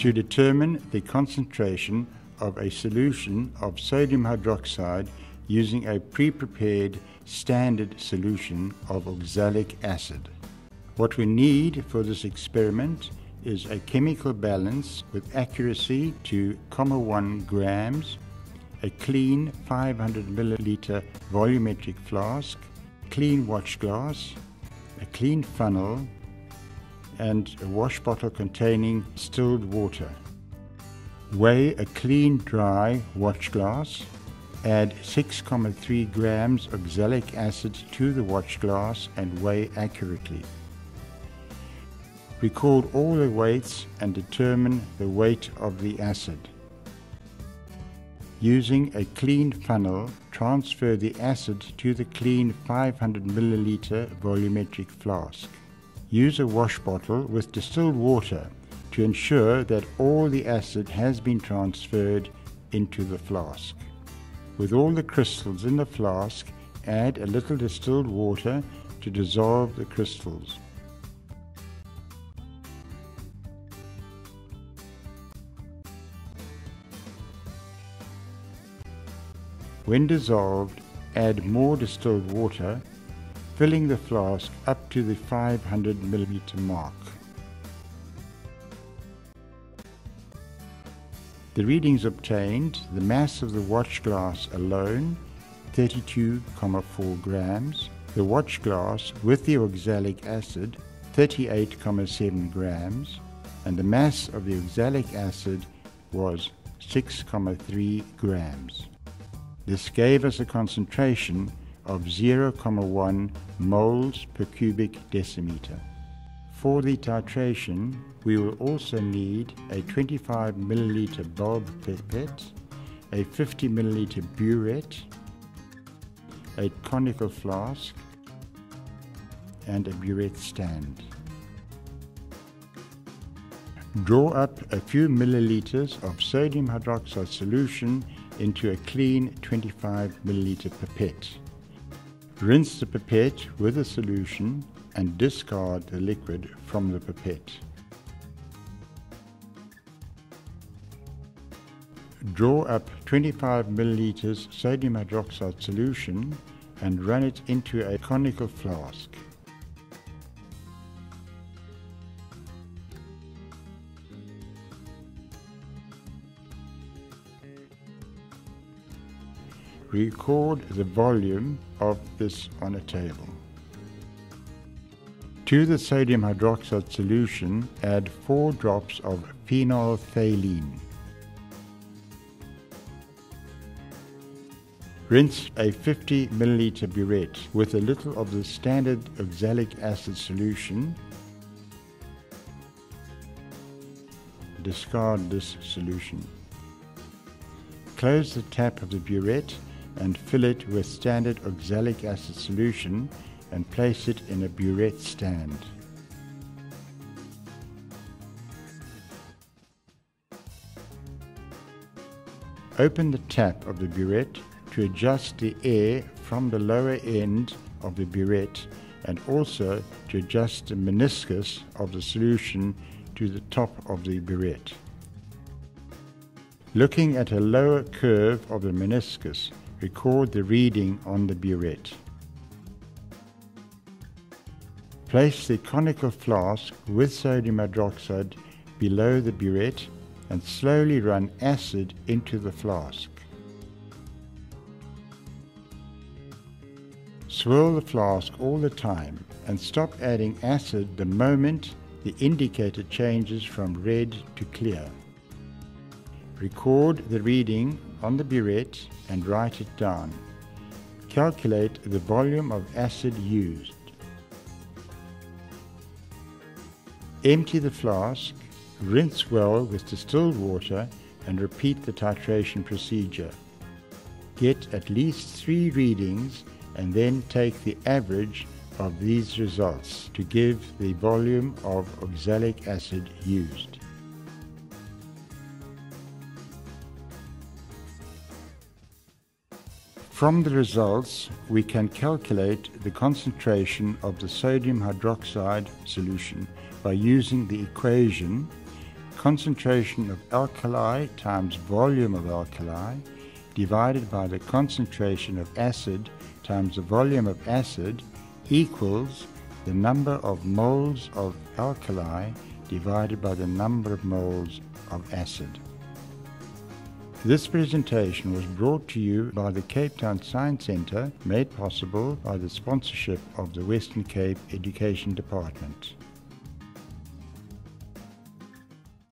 to determine the concentration of a solution of sodium hydroxide using a pre-prepared standard solution of oxalic acid. What we need for this experiment is a chemical balance with accuracy to 0.1 grams, a clean 500 milliliter volumetric flask, clean watch glass, a clean funnel, and a wash bottle containing distilled water. Weigh a clean dry watch glass. Add 6,3 grams oxalic acid to the watch glass and weigh accurately. Record all the weights and determine the weight of the acid. Using a clean funnel, transfer the acid to the clean 500 milliliter volumetric flask. Use a wash bottle with distilled water to ensure that all the acid has been transferred into the flask. With all the crystals in the flask, add a little distilled water to dissolve the crystals. When dissolved, add more distilled water, filling the flask up to the 500 milliliter mark. The readings obtained, the mass of the watch glass alone, 32,4 grams, the watch glass with the oxalic acid, 38,7 grams, and the mass of the oxalic acid was 6,3 grams. This gave us a concentration of 0,1 moles per cubic decimeter. For the titration, we will also need a 25 milliliter bulb pipette, a 50 milliliter burette, a conical flask, and a burette stand. Draw up a few milliliters of sodium hydroxide solution into a clean 25 milliliter pipette. Rinse the pipette with a solution and discard the liquid from the pipette. Draw up 25 milliliters sodium hydroxide solution and run it into a conical flask. Record the volume of this on a table. To the sodium hydroxide solution, add 4 drops of phenolphthalein. Rinse a 50 milliliter burette with a little of the standard oxalic acid solution. Discard this solution. Close the tap of the burette and fill it with standard oxalic acid solution and place it in a burette stand. Open the tap of the burette to adjust the air from the lower end of the burette and also to adjust the meniscus of the solution to the top of the burette. Looking at a lower curve of the meniscus, record the reading on the burette. Place the conical flask with sodium hydroxide below the burette and slowly run acid into the flask. Swirl the flask all the time and stop adding acid the moment the indicator changes from red to clear. Record the reading on the burette and write it down. Calculate the volume of acid used. Empty the flask, rinse well with distilled water and repeat the titration procedure. Get at least three readings and then take the average of these results to give the volume of oxalic acid used. From the results, we can calculate the concentration of the sodium hydroxide solution by using the equation concentration of alkali times volume of alkali divided by the concentration of acid times the volume of acid equals the number of moles of alkali divided by the number of moles of acid. This presentation was brought to you by the Cape Town Science Centre, made possible by the sponsorship of the Western Cape Education Department.